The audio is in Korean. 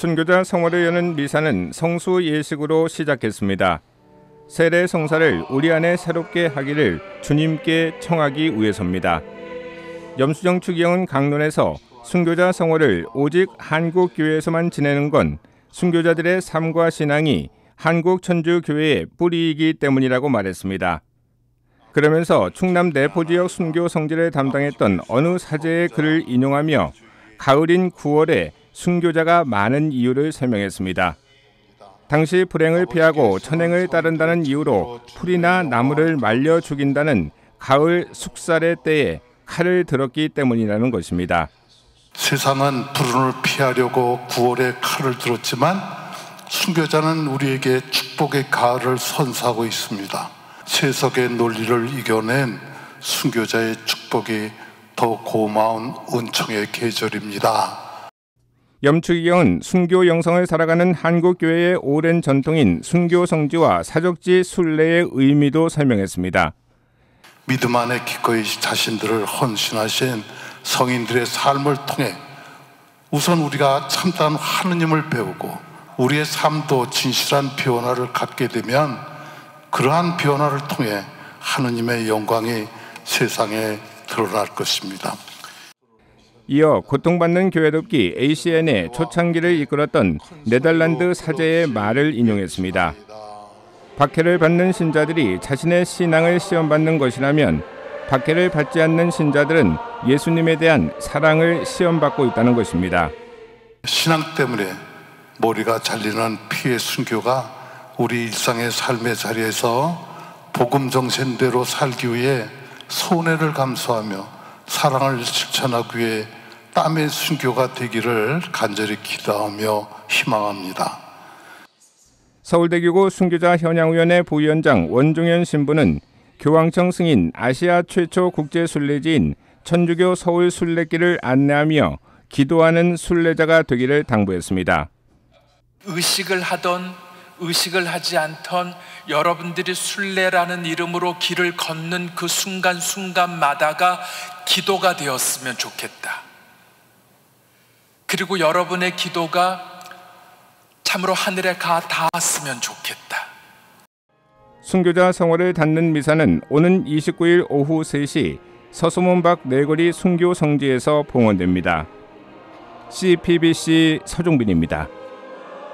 순교자 성화를 여는 미사는 성수 예식으로 시작했습니다. 세례 성사를 우리 안에 새롭게 하기를 주님께 청하기 위해서입니다. 염수정 추기영은 강론에서 순교자 성화를 오직 한국 교회에서만 지내는 건 순교자들의 삶과 신앙이 한국 천주 교회의 뿌리이기 때문이라고 말했습니다. 그러면서 충남 내포 지역 순교 성지를 담당했던 어느 사제의 글을 인용하며 가을인 9월에 순교자가 많은 이유를 설명했습니다. 당시 불행을 피하고 천행을 따른다는 이유로 풀이나 나무를 말려 죽인다는 가을 숙살의 때에 칼을 들었기 때문이라는 것입니다. 세상은 불운을 피하려고 9월에 칼을 들었지만 순교자는 우리에게 축복의 가을을 선사하고 있습니다. 세속의 논리를 이겨낸 순교자의 축복이 더 고마운 은총의 계절입니다. 염추기경은 순교 영성을 살아가는 한국 교회의 오랜 전통인 순교 성지와 사적지 순례의 의미도 설명했습니다. 믿음 안에 기꺼이 자신들을 헌신하신 성인들의 삶을 통해 우선 우리가 참다운 하느님을 배우고 우리의 삶도 진실한 변화를 갖게 되면 그러한 변화를 통해 하느님의 영광이 세상에 드러날 것입니다. 이어 고통받는 교회돕기 ACN의 초창기를 이끌었던 네덜란드 사제의 말을 인용했습니다. 박해를 받는 신자들이 자신의 신앙을 시험받는 것이라면 박해를 받지 않는 신자들은 예수님에 대한 사랑을 시험받고 있다는 것입니다. 신앙 때문에 머리가 잘리는 피해 순교가 우리 일상의 삶의 자리에서 복음 정신대로 살기 위해 손해를 감수하며 사랑을 실천하기 위해 땀의 순교가 되기를 간절히 기도하며 희망합니다. 서울대교구 순교자 현양위원회 부위원장 원종현 신부는 교황청 승인 아시아 최초 국제 순례지인 천주교 서울 순례길을 안내하며 기도하는 순례자가 되기를 당부했습니다. 의식을 하던 의식을 하지 않던 여러분들이 순례라는 이름으로 길을 걷는 그 순간순간마다가 기도가 되었으면 좋겠다. 그리고 여러분의 기도가 참으로 하늘에 가 닿았으면 좋겠다. 순교자 성화를 닫는 미사는 오는 29일 오후 3시 서소문 밖 내거리 순교 성지에서 봉헌됩니다. CPBC 서종빈입니다.